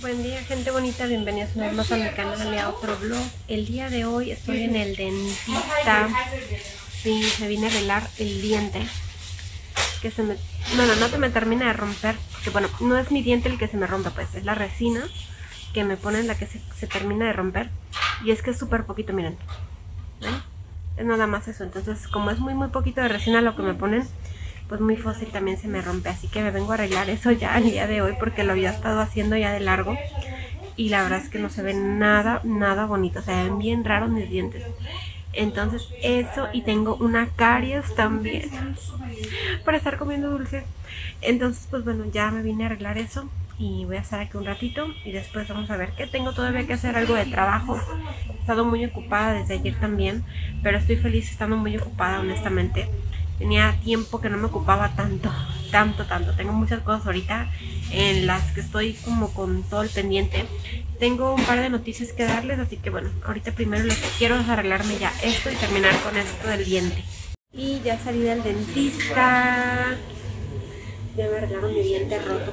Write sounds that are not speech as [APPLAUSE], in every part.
Buen día gente bonita, bienvenidos una vez más a mi canal y a otro vlog. El día de hoy estoy en el dentista. Sí, me vine a arreglar el diente. Que se me... Bueno, no se me termina de romper. Porque bueno, no es mi diente el que se me rompe, pues es la resina que me ponen la que se, se termina de romper. Y es que es súper poquito, miren. ¿Ven? Es nada más eso. Entonces, como es muy muy poquito de resina lo que me ponen, pues muy fácil también se me rompe. Así que me vengo a arreglar eso ya el día de hoy porque lo había estado haciendo ya de largo. Y la verdad es que no se ve nada, nada bonito. Se ven bien raros mis dientes. Entonces eso y tengo una caries también [LAUGHS] para estar comiendo dulce. Entonces pues bueno, ya me vine a arreglar eso y voy a estar aquí un ratito y después vamos a ver que tengo todavía que hacer algo de trabajo. He estado muy ocupada desde ayer también, pero estoy feliz estando muy ocupada honestamente. Tenía tiempo que no me ocupaba tanto, tanto, tanto. Tengo muchas cosas ahorita en las que estoy como con todo el pendiente. Tengo un par de noticias que darles, así que bueno, ahorita primero lo que quiero es arreglarme ya esto y terminar con esto del diente. Y ya salí del dentista. Ya me arreglaron mi diente roto.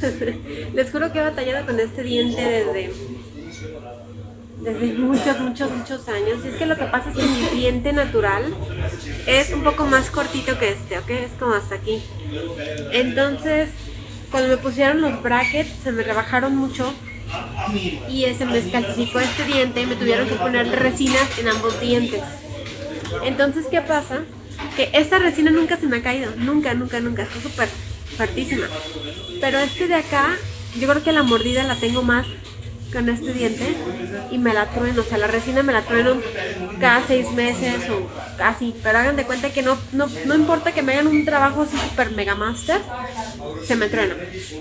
[LAUGHS] Les juro que he batallado con este diente desde desde muchos, muchos, muchos años. Y es que lo que pasa es que mi diente natural es un poco más cortito que este, ¿ok? Es como hasta aquí. Entonces, cuando me pusieron los brackets, se me rebajaron mucho y se me escalcificó este diente y me tuvieron que poner resinas en ambos dientes. Entonces, ¿qué pasa? Que esta resina nunca se me ha caído, nunca, nunca, nunca, está súper fuertísima. Pero este de acá, yo creo que la mordida la tengo más con este diente y me la trueno, o sea, la resina me la trueno cada seis meses o casi, pero hagan de cuenta que no, no, no importa que me hagan un trabajo así super mega master, se me truena.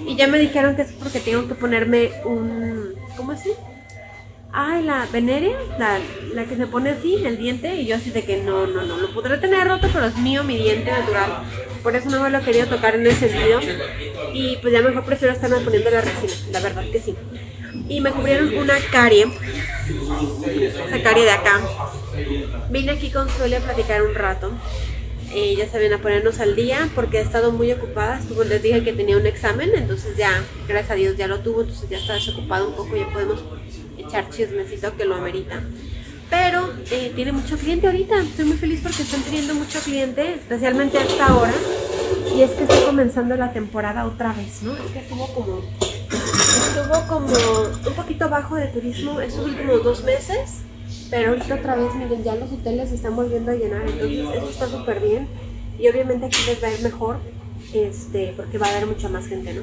Y ya me dijeron que es porque tengo que ponerme un, ¿cómo así? Ay, la veneria, la, la que se pone así, el diente, y yo así de que no, no, no, lo podré tener roto, pero es mío, mi diente natural. Por eso no me lo querido tocar en ese sentido. Y pues ya mejor prefiero estarme poniendo la resina, la verdad que sí y me cubrieron una carie, esa carie de acá. Vine aquí con Suele a platicar un rato. Eh, ya saben, a ponernos al día porque he estado muy ocupada. Estuvo, les dije que tenía un examen, entonces ya, gracias a Dios, ya lo tuvo, entonces ya está desocupado un poco, ya podemos echar chismecito que lo amerita. Pero eh, tiene mucho cliente ahorita, estoy muy feliz porque están teniendo mucho cliente, especialmente a esta hora. Y es que está comenzando la temporada otra vez, ¿no? Es que estuvo como estuvo como un poquito bajo de turismo estos últimos dos meses, pero ahorita otra vez, miren, ya los hoteles se están volviendo a llenar, entonces eso está súper bien y obviamente aquí les va a ir mejor, este, porque va a haber mucha más gente, ¿no?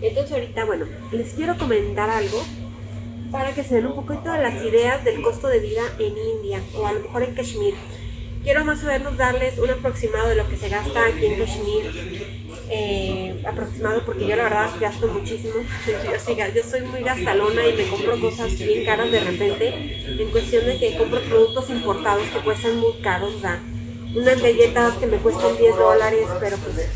Entonces ahorita, bueno, les quiero comentar algo para que se den un poquito de las ideas del costo de vida en India o a lo mejor en Kashmir. Quiero más o menos darles un aproximado de lo que se gasta aquí en Kashmir eh, aproximado porque yo la verdad gasto muchísimo. Yo, soy muy gastalona y me compro cosas bien caras de repente en cuestión de que compro productos importados que cuestan muy caros. unas galletas que me cuestan 10 dólares, pero pues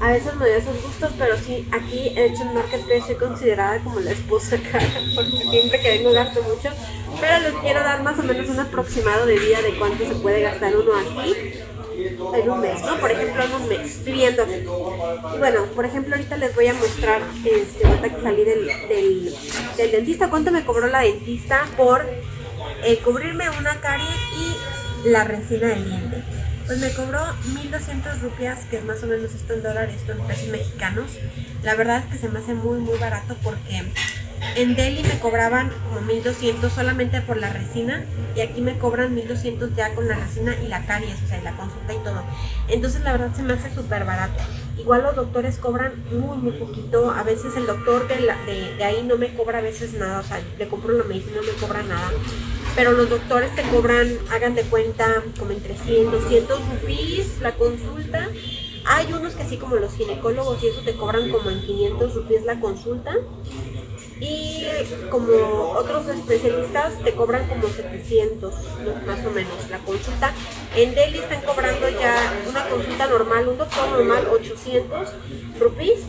a veces me doy esos gustos, pero sí, aquí he hecho en Marketplace soy considerada como la esposa [LAUGHS] cara, porque siempre que vengo gasto mucho, pero les quiero dar más o menos un aproximado de vida de cuánto se puede gastar uno aquí en un mes, ¿no? Por ejemplo, en un mes, estoy viendo. Y bueno, por ejemplo, ahorita les voy a mostrar, este, ahorita que salí del, del, dentista, cuánto me cobró la dentista por eh, cubrirme una carie y la resina del diente. Pues me cobró 1200 rupias, que es más o menos esto en dólares, esto en pesos mexicanos. La verdad es que se me hace muy, muy barato porque en Delhi me cobraban como 1200 solamente por la resina y aquí me cobran 1200 ya con la resina y la caries, o sea, y la consulta y todo. Entonces la verdad se me hace súper barato. Igual los doctores cobran muy, muy poquito. A veces el doctor de, de, ahí no me cobra a veces nada, o sea, le compro la medicina, no me cobra nada. Pero los doctores te cobran, hagan de cuenta, como entre 100, 200 rupees la consulta. Hay unos que así como los ginecólogos y eso te cobran como en 500 rupees la consulta y como otros especialistas te cobran como 700 más o menos la consulta. En Delhi están cobrando ya una consulta normal, un doctor normal 800 rupees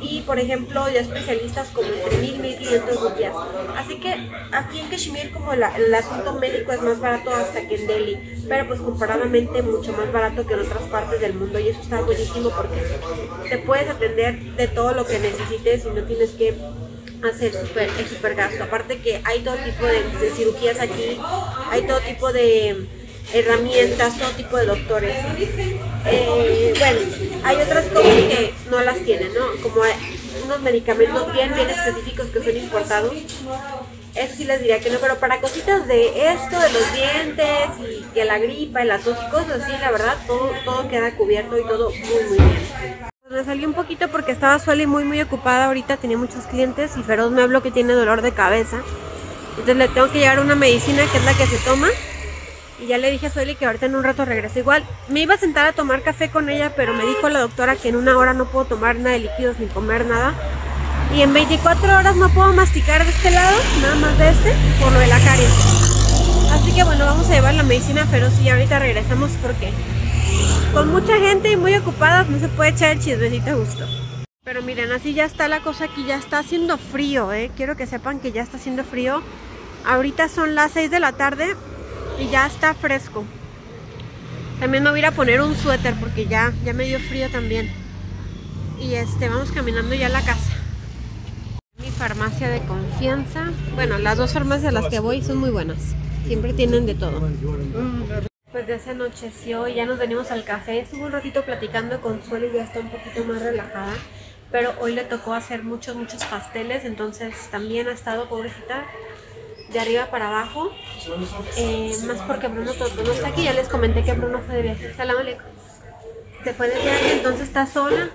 y por ejemplo ya especialistas como entre 1000 1500 rupias. Así que aquí en Kashmir como el asunto médico es más barato hasta que en Delhi, pero pues comparadamente mucho más barato que en otras partes del mundo y eso está buenísimo porque te puedes atender de todo lo que necesites y no tienes que hacer super, el super gasto. Aparte que hay todo tipo de, cirugías aquí, hay todo tipo de herramientas, todo tipo de doctores. Eh, bueno, hay otras cosas que no las tienen, ¿no? Como unos medicamentos bien, bien específicos que son importados. Eso sí les diría que no, pero para cositas de esto, de los dientes y que la gripa y la tos y cosas así, la verdad, todo, todo queda cubierto y todo muy, muy bien. Me salí un poquito porque estaba sola muy, muy ocupada ahorita, tenía muchos clientes y Feroz me habló que tiene dolor de cabeza. Entonces le tengo que llevar una medicina que es la que se toma y ya le dije a Sueli que ahorita en un rato regreso. Igual me iba a sentar a tomar café con ella, pero me dijo la doctora que en una hora no puedo tomar nada de líquidos ni comer nada. Y en 24 horas no puedo masticar de este lado, nada más de este, por lo de la caries. Así que bueno, vamos a llevar la medicina feroz y ahorita regresamos porque con mucha gente y muy ocupadas no se puede echar el chismecito a gusto. Pero miren, así ya está la cosa aquí, ya está haciendo frío, ¿eh? Quiero que sepan que ya está haciendo frío. Ahorita son las 6 de la tarde y ya está fresco. También me voy a ir a poner un suéter porque ya, ya me dio frío también. Y este, vamos caminando ya a la casa. Mi farmacia de confianza. Bueno, las dos farmacias a las que voy son muy buenas. Siempre tienen de todo. Pues ya se anocheció y ya nos venimos al café. Estuve un ratito platicando con Suelo y ya está un poquito más relajada. Pero hoy le tocó hacer muchos, muchos pasteles. Entonces también ha estado pobrecita de arriba para abajo. Eh, más porque Bruno, no está aquí. Ya les comenté que Bruno fue de viaje. Salam. Se fue de viaje, entonces está sola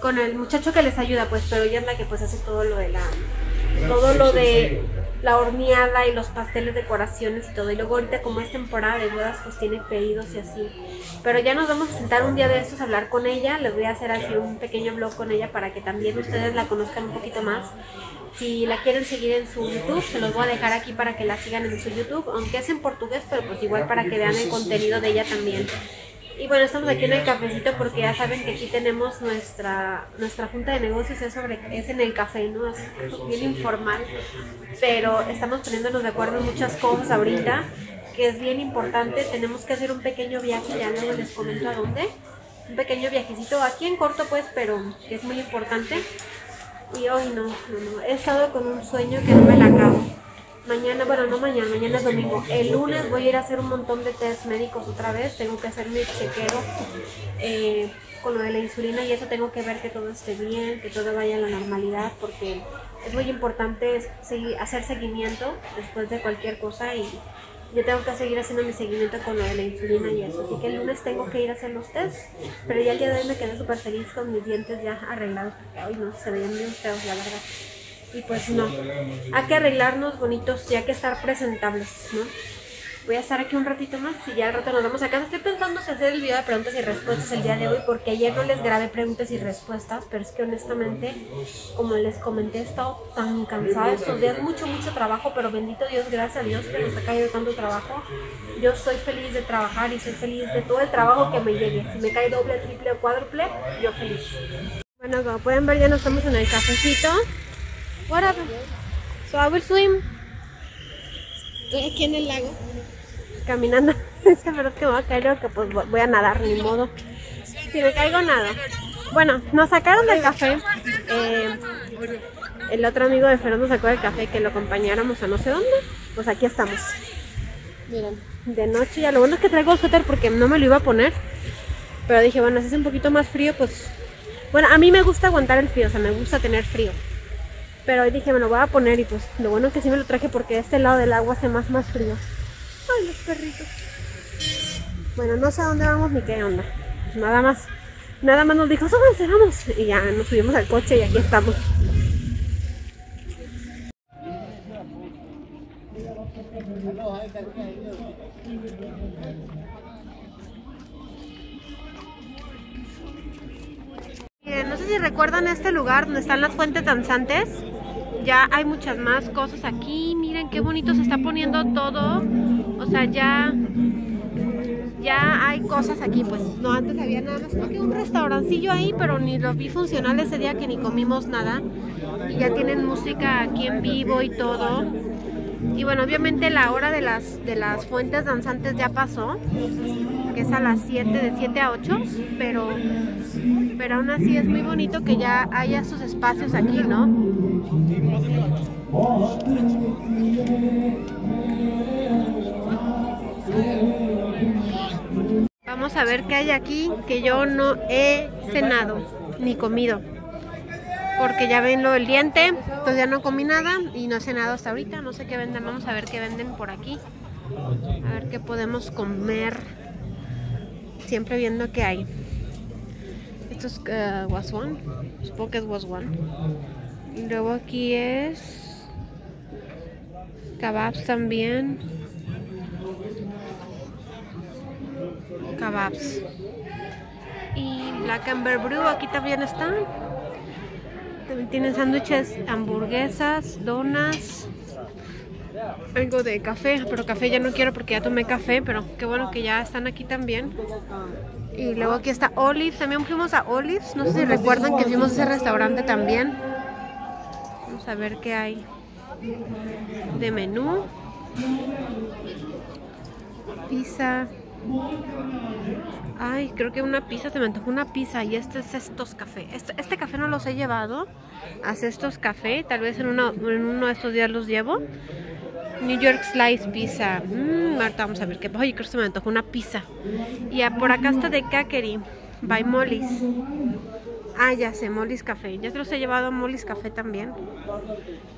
con el muchacho que les ayuda, pues, pero ella es la que pues hace todo lo de la todo lo de la horneada y los pasteles, decoraciones y todo. Y luego ahorita como es temporada de bodas, pues tiene pedidos y así. Pero ya nos vamos a sentar un día de estos a hablar con ella. Les voy a hacer así un pequeño blog con ella para que también ustedes la conozcan un poquito más. Si la quieren seguir en su YouTube, se los voy a dejar aquí para que la sigan en su YouTube, aunque es en portugués, pero pues igual para que vean el contenido de ella también. Y bueno, estamos aquí en el cafecito porque ya saben que aquí tenemos nuestra nuestra junta de negocios, es, sobre, es en el café, ¿no? Es bien informal, pero estamos poniéndonos de acuerdo en muchas cosas ahorita, que es bien importante. Tenemos que hacer un pequeño viaje, ya luego les comento a dónde. Un pequeño viajecito aquí en corto, pues, pero que es muy importante. Y hoy no, no, no, he estado con un sueño que no me la acabo. Mañana, bueno, no mañana, mañana es domingo. El lunes voy a ir a hacer un montón de test médicos otra vez. Tengo que hacer mi chequeo eh, con lo de la insulina y eso tengo que ver que todo esté bien, que todo vaya a la normalidad, porque es muy importante hacer seguimiento después de cualquier cosa y yo tengo que seguir haciendo mi seguimiento con lo de la insulina y eso. Así que el lunes tengo que ir a hacer los test. Pero ya el día de hoy me quedé súper feliz con mis dientes ya arreglados. Porque hoy no, se veían bien feos, la verdad. Y pues no, hay que arreglarnos bonitos y hay que estar presentables, ¿no? Voy a estar aquí un ratito más y ya al rato nos vamos a casa. Estoy pensando si hacer el video de preguntas y respuestas el día de hoy porque ayer no les grabé preguntas y respuestas, pero es que honestamente, como les comenté, he estado tan cansada estos días, mucho, mucho trabajo, pero bendito Dios, gracias a Dios que nos ha caído tanto trabajo. Yo soy feliz de trabajar y soy feliz de todo el trabajo que me llegue. Si me cae doble, triple o cuádruple, yo feliz. Bueno, como pueden ver, ya nos estamos en el cafecito. Whatever. So I will swim. Estoy aquí en el lago. Caminando. [LAUGHS] Es que es que me voy a caer que pues voy a nadar, ni modo. Si me caigo nada. Bueno, nos sacaron del café. Eh, el otro amigo de Fernando sacó del café que lo acompañáramos a no sé dónde. Pues aquí estamos. Miren, de noche ya. Lo bueno es que traigo suéter porque no me lo iba a poner. Pero dije, bueno, si es un poquito más frío, pues... Bueno, a mí me gusta aguantar el frío, o sea, me gusta tener frío. Pero hoy dije, me lo voy a poner y pues lo bueno es que sí me lo traje porque este lado del agua hace más, más frío. Ay, los perritos. Bueno, no sé a dónde vamos ni qué onda. Nada más, nada más nos dijo, súbanse, vamos. Y ya nos subimos al coche y aquí estamos. no sé si recuerdan este lugar donde están las fuentes danzantes. Ya hay muchas más cosas aquí. Miren qué bonito se está poniendo todo. O sea, ya ya hay cosas aquí, pues no antes había nada más que un restaurancillo ahí, pero ni lo vi funcional ese día que ni comimos nada. Y ya tienen música aquí en vivo y todo. Y bueno, obviamente la hora de las, de las fuentes danzantes ya pasó. Es a las 7, de 7 a 8, pero, pero aún así es muy bonito que ya haya sus espacios aquí, ¿no? Vamos a ver qué hay aquí que yo no he cenado ni comido. Porque ya ven lo del diente, todavía no comí nada y no he cenado hasta ahorita. No sé qué venden, vamos a ver qué venden por aquí. A ver qué podemos comer. Siempre viendo qué hay. Esto es uh, was one. Supongo que es was one. Y luego aquí es kebabs también. Kebabs. Y Black Amber Brew aquí también están. También tienen sándwiches, hamburguesas, donas. Algo de café, pero café ya no quiero porque ya tomé café, pero qué bueno que ya están aquí también. Y luego aquí está Olives, también fuimos a Olives, no sé si recuerdan que fuimos a ese restaurante también. Vamos a ver qué hay de menú. Pizza. Ay, creo que una pizza, se me antojó una pizza y este es estos café. Este, este café no los he llevado a estos café, tal vez en, uno, en uno de estos días los llevo. New York Slice Pizza. Mmm, ahorita vamos a ver qué. Oye, creo que se me antojó una pizza. Y por acá está de Cakery, by Molly's. Ah, ya sé, Molly's Café. Ya se los he llevado a Molly's Café también.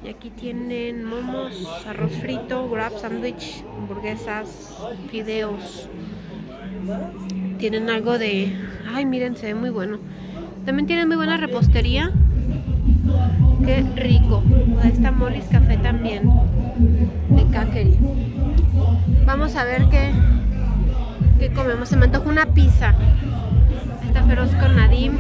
Y aquí tienen momos, arroz frito, wrap, sándwich, hamburguesas, fideos. Tienen algo de... Ay, miren, se ve muy bueno. También tienen muy buena repostería. Qué rico. Ahí está Molly's Café también. De Cakery. Vamos a ver qué, qué comemos. Se me antoja una pizza. Está feroz con Nadim. [LAUGHS]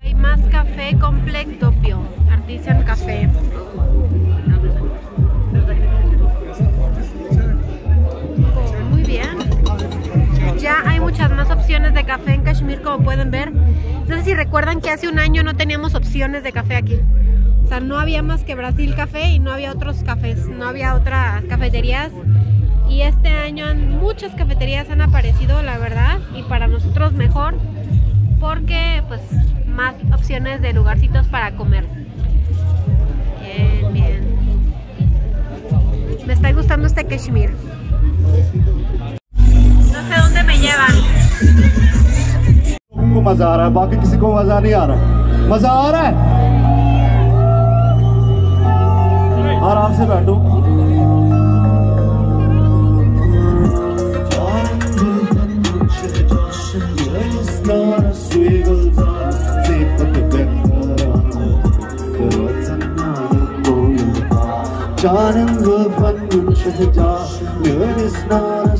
Hay más café completo, Pio. Artisan Café. Ya hay muchas más opciones de café en Kashmir, como pueden ver. No sé si recuerdan que hace un año no teníamos opciones de café aquí. O sea, no había más que Brasil Café y no había otros cafés, no había otras cafeterías. Y este año muchas cafeterías han aparecido, la verdad, y para nosotros mejor, porque pues más opciones de lugarcitos para comer. Bien, bien. Me está gustando este Kashmir. دونوں میں یہ کو مزہ آ رہا ہے؟ باقی کسی کو مزہ نہیں آ رہا۔ مزہ آ رہا ہے؟ آرام سے بیٹھو۔ Canım bu fakat şehca, lütfen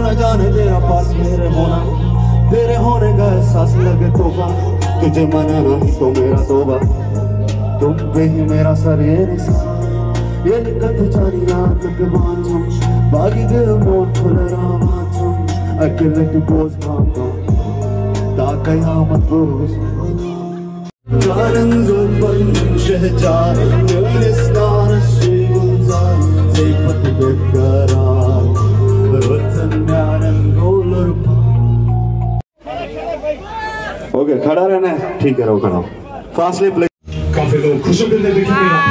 نہ جانے تیرا پاس میرے ہونا تیرے ہونے کا احساس لگے توبہ تجھے منع نہیں تو میرا توبہ تم پہ ہی میرا سر یہ رسالہ ఎలుకతు చరియాతకు వాంఛం బాగిదు మోటుల రావాంఛం అఖిలటి పోస్ భాంతం తాకయామత్ పోస్ Yarın zulfan şehcar Gülistanı suyu gunzar Zeyfatı bekkara اوکے کھڑا رہنا ہے ٹھیک ہے رہو کھڑا فاصلے پلے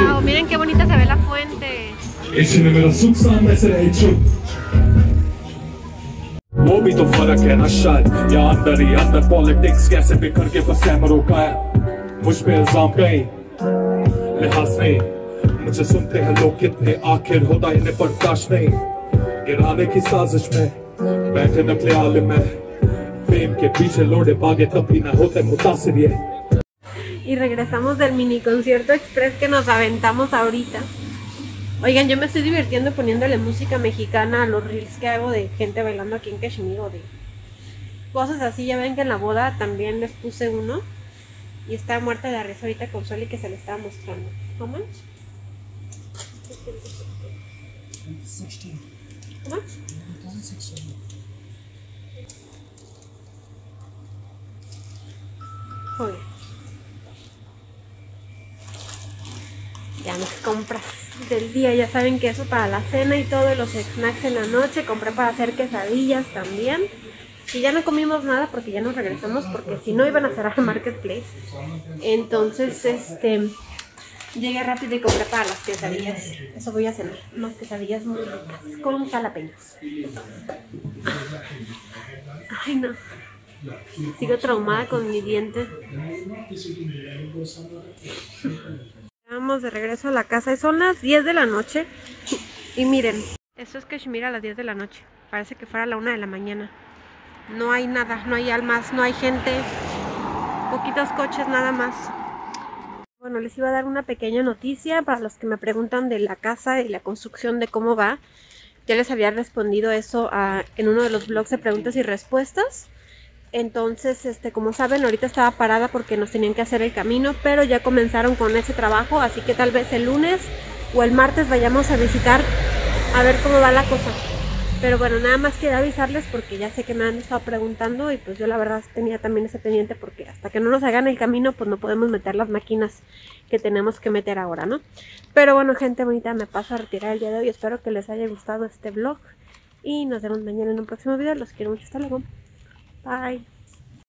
Wow, miren qué bonita se ve la fuente. وہ بھی تو فرق ہے نا شاید یا اندر ہی اندر پالیٹکس کیسے بکھر کے بس ہیمروں کا ہے مجھ پہ الزام گئی لحاظ نہیں مجھے سنتے ہیں لوگ کتنے آخر ہوتا انہیں برداشت نہیں گرانے کی سازش میں بیٹھے نکلے عالم میں फेम के पीछे लोड़े भागे तब भी ना होते मुतासिर ये Y regresamos del mini concierto express que nos aventamos ahorita. Oigan, yo me estoy divirtiendo poniéndole música mexicana a los reels que hago de gente bailando aquí en Kashmir o de cosas así. Ya ven que en la boda también les puse uno y está muerta de la risa ahorita con Soli que se le estaba mostrando. How much? How much? Joder. Ya mis compras. del día. Ya saben que eso para la cena y todo, los snacks en la noche. Compré para hacer quesadillas también. Y ya no comimos nada porque ya nos regresamos porque si no iban a cerrar el marketplace. Entonces, este llegué rápido y compré para las quesadillas. Eso voy a cenar. Unas quesadillas muy ricas con jalapeños. Ay, no. Sigo traumada con mi diente. Vamos de regreso a la casa y son las 10 de la noche. Y miren, esto es Kashmir a las 10 de la noche. Parece que fuera la 1 de la mañana. No hay nada, no hay almas, no hay gente. Poquitos coches nada más. Bueno, les iba a dar una pequeña noticia para los que me preguntan de la casa y la construcción de cómo va. Ya les había respondido eso en uno de los blogs de preguntas y respuestas. Entonces, este, como saben, ahorita estaba parada porque nos tenían que hacer el camino, pero ya comenzaron con ese trabajo, así que tal vez el lunes o el martes vayamos a visitar a ver cómo va la cosa. Pero bueno, nada más quiero avisarles porque ya sé que me han estado preguntando y pues yo la verdad tenía también ese pendiente porque hasta que no nos hagan el camino pues no podemos meter las máquinas que tenemos que meter ahora, ¿no? Pero bueno, gente bonita, me paso a retirar el día de hoy. Espero que les haya gustado este vlog y nos vemos mañana en un próximo video. Los quiero mucho. Hasta luego. Bye.